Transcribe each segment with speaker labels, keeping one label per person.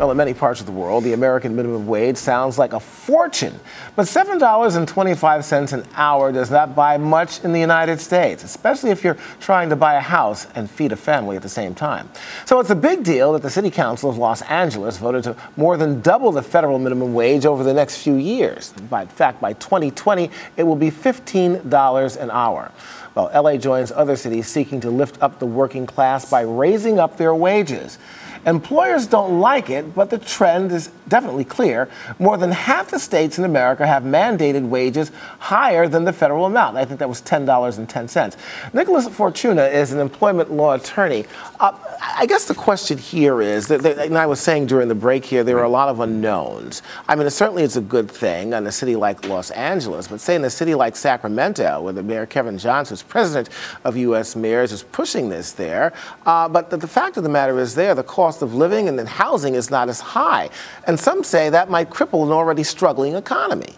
Speaker 1: Well, in many parts of the world, the American minimum wage sounds like a fortune. But $7.25 an hour does not buy much in the United States, especially if you're trying to buy a house and feed a family at the same time. So it's a big deal that the City Council of Los Angeles voted to more than double the federal minimum wage over the next few years. In fact, by 2020, it will be $15 an hour. Well, LA joins other cities seeking to lift up the working class by raising up their wages. Employers don't like it, but the trend is definitely clear. More than half the states in America have mandated wages higher than the federal amount. I think that was $10.10. Nicholas Fortuna is an employment law attorney. Uh, I guess the question here is, that, that, and I was saying during the break here, there are a lot of unknowns. I mean, it certainly it's a good thing in a city like Los Angeles, but say in a city like Sacramento, where the mayor Kevin Johnson, who's president of U.S. mayors, is pushing this there. Uh, but the, the fact of the matter is, there the cost of living and then housing is not as high, and some say that might cripple an already struggling economy.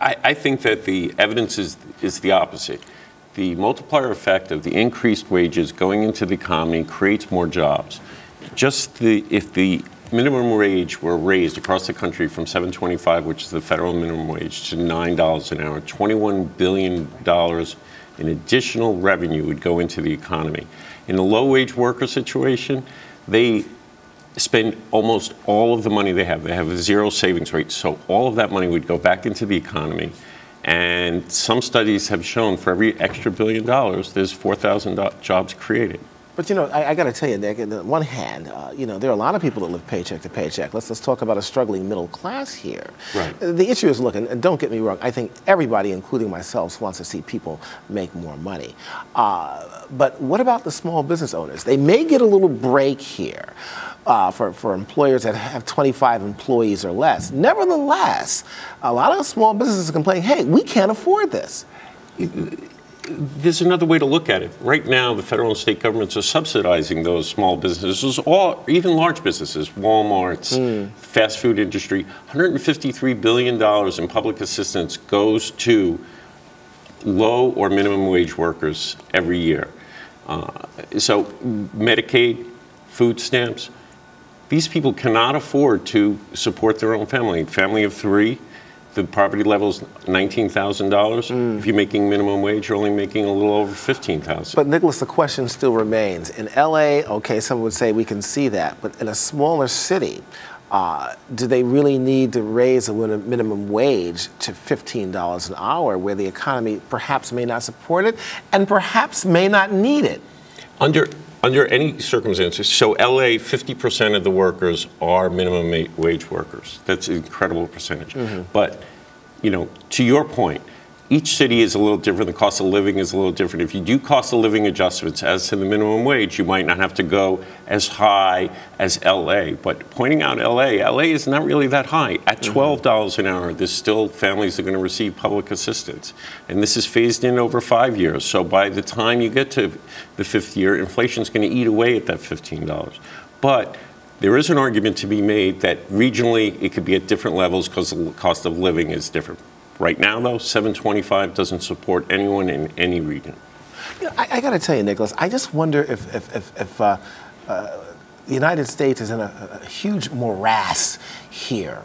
Speaker 2: I, I think that the evidence is is the opposite the multiplier effect of the increased wages going into the economy creates more jobs. Just the, if the minimum wage were raised across the country from 725, which is the federal minimum wage, to $9 an hour, $21 billion in additional revenue would go into the economy. In the low wage worker situation, they spend almost all of the money they have. They have a zero savings rate, so all of that money would go back into the economy and some studies have shown for every extra billion dollars, there's 4,000 jobs created.
Speaker 1: But you know, I, I got to tell you, Nick. On one hand, uh, you know, there are a lot of people that live paycheck to paycheck. Let's let's talk about a struggling middle class here.
Speaker 2: Right.
Speaker 1: The issue is, look, and, and don't get me wrong. I think everybody, including myself, wants to see people make more money. Uh, but what about the small business owners? They may get a little break here uh, for, for employers that have 25 employees or less. Nevertheless, a lot of small businesses complain, hey, we can't afford this.
Speaker 2: There's another way to look at it. Right now, the federal and state governments are subsidizing those small businesses, or even large businesses, Walmart's, mm. fast food industry. $153 billion in public assistance goes to low or minimum wage workers every year. Uh, so Medicaid, food stamps, these people cannot afford to support their own family. Family of three, the poverty level is $19,000. Mm. If you're making minimum wage, you're only making a little over 15000
Speaker 1: But Nicholas, the question still remains. In LA, okay, some would say we can see that, but in a smaller city, uh, do they really need to raise a minimum wage to $15 an hour where the economy perhaps may not support it and perhaps may not need it?
Speaker 2: Under under any circumstances, so LA, 50% of the workers are minimum wage workers. That's an incredible percentage. Mm-hmm. But, you know, to your point, each city is a little different. The cost of living is a little different. If you do cost of living adjustments as to the minimum wage, you might not have to go as high as LA. But pointing out LA, LA is not really that high. At mm-hmm. $12 an hour, there's still families that are going to receive public assistance. And this is phased in over five years. So by the time you get to the fifth year, inflation is going to eat away at that $15. But there is an argument to be made that regionally it could be at different levels because the cost of living is different. Right now, though, 725 doesn't support anyone in any region.
Speaker 1: You know, I, I got to tell you, Nicholas, I just wonder if, if, if, if uh, uh, the United States is in a, a huge morass here.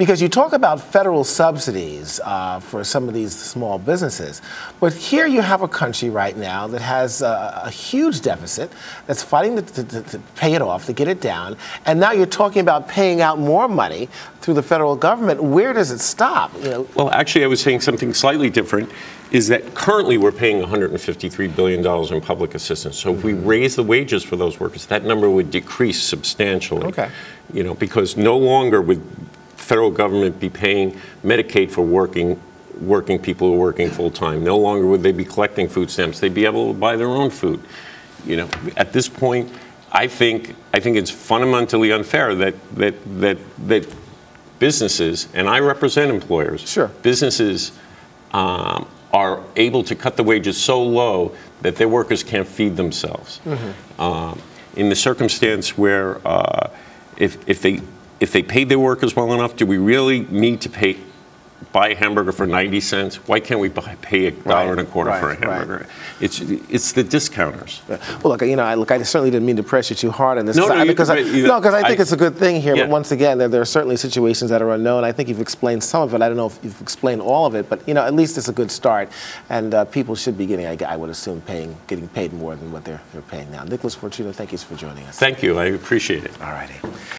Speaker 1: Because you talk about federal subsidies uh, for some of these small businesses, but here you have a country right now that has a, a huge deficit that's fighting to, to, to, pay it off, to get it down, and now you're talking about paying out more money through the federal government. Where does it stop?
Speaker 2: You know? Well, actually, I was saying something slightly different. Is that currently we're paying $153 billion in public assistance. So if we mm-hmm. raise the wages for those workers, that number would decrease substantially.
Speaker 1: Okay.
Speaker 2: You know, because no longer would federal government be paying Medicaid for working working people who are working full time. No longer would they be collecting food stamps. They'd be able to buy their own food. You know, at this point, I think I think it's fundamentally unfair that that that that businesses and I represent employers.
Speaker 1: Sure.
Speaker 2: Businesses um, are able to cut the wages so low that their workers can't feed themselves. Mm-hmm. Um, in the circumstance where uh, if if they if they paid their workers well enough, do we really need to pay buy a hamburger for 90 cents, why can't we buy, pay a dollar and a quarter for a
Speaker 1: right, right.
Speaker 2: hamburger? It's, it's the discounters.
Speaker 1: Well, look, you know, I, look, I certainly didn't mean to press you too hard on this.
Speaker 2: No, no,
Speaker 1: I- because I,
Speaker 2: you-
Speaker 1: no, because I think it's a good thing here.
Speaker 2: Yeah.
Speaker 1: But once again, there, there are certainly situations that are unknown. I think you've explained some of it. I don't know if you've explained all of it, but you know, at least it's a good start. And uh, people should be getting, I, I would assume, paying, getting paid more than what they're, they're paying now. Nicholas Fortuna, thank you for joining us.
Speaker 2: Thank you, I appreciate it.
Speaker 1: All righty.